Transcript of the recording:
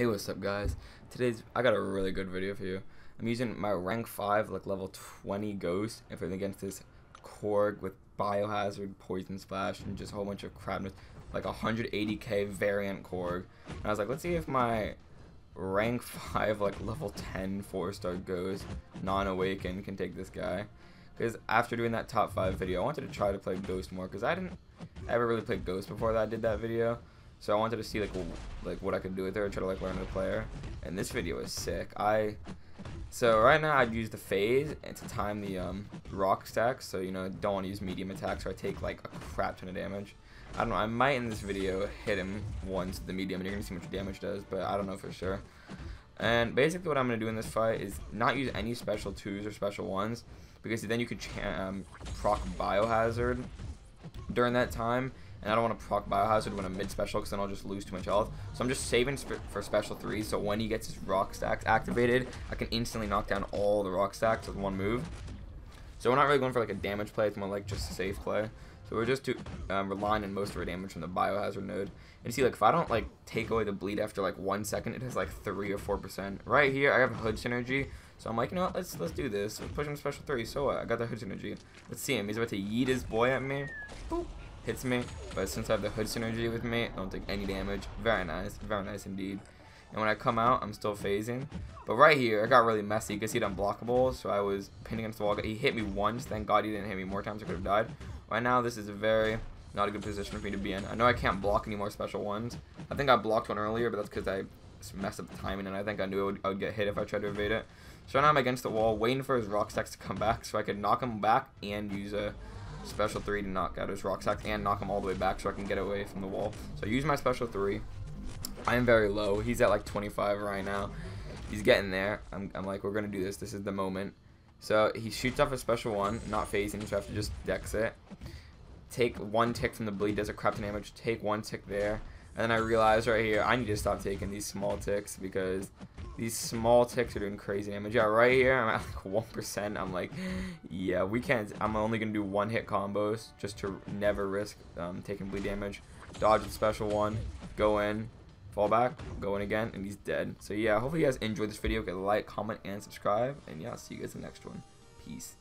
Hey, what's up, guys? Today's I got a really good video for you. I'm using my rank 5, like level 20 ghost, if I'm against this Korg with Biohazard, Poison Splash, and just a whole bunch of crapness, like 180k variant Korg. And I was like, let's see if my rank 5, like level 10 4-star ghost, non-awakened, can take this guy. Because after doing that top 5 video, I wanted to try to play Ghost more, because I didn't ever really play Ghost before that I did that video. So I wanted to see like like what I could do with her and try to like learn the player. And this video is sick. I so right now I'd use the phase and to time the um, rock stacks. So you know don't want to use medium attacks so I take like a crap ton of damage. I don't know. I might in this video hit him once the medium and you're gonna see how much damage does, but I don't know for sure. And basically what I'm gonna do in this fight is not use any special twos or special ones because then you could um, proc biohazard during that time and I don't want to proc Biohazard when I'm mid-special because then I'll just lose too much health. So I'm just saving sp for special 3, so when he gets his rock stacks activated, I can instantly knock down all the rock stacks with one move. So we're not really going for like a damage play, it's more like just a safe play. So we're just to, um, relying on most of our damage from the Biohazard node. And see, like, if I don't, like, take away the bleed after, like, one second, it has, like, 3 or 4%. Right here, I have Hood Synergy. So I'm like, you know what, let's let's do this. Let's push him special 3. So what? I got the Hood Synergy. Let's see him. He's about to yeet his boy at me. Boop hits me, but since I have the hood synergy with me, I don't take any damage. Very nice, very nice indeed. And when I come out, I'm still phasing. But right here, it got really messy because he had unblockable, so I was pinning against the wall. He hit me once, thank God he didn't hit me more times, I could have died. Right now, this is a very not a good position for me to be in. I know I can't block any more special ones. I think I blocked one earlier, but that's because I messed up the timing, and I think I knew I would, I would, get hit if I tried to evade it. So now I'm against the wall, waiting for his rock stacks to come back so I could knock him back and use a special 3 to knock out his rock stack and knock him all the way back so I can get away from the wall. So I use my special 3. I am very low. He's at like 25 right now. He's getting there. I'm, I'm like, we're going to do this. This is the moment. So he shoots off a special 1, not phasing, so I have to just dex it. Take one tick from the bleed, does a crap damage. Take one tick there. And then I realize right here, I need to stop taking these small ticks because these small ticks are doing crazy damage. Yeah, right here, I'm at like 1%. I'm like, yeah, we can't. I'm only going to do one hit combos just to never risk um, taking bleed damage. Dodge the special one, go in, fall back, go in again, and he's dead. So yeah, hopefully you guys enjoyed this video. Get a like, comment, and subscribe. And yeah, I'll see you guys in the next one. Peace.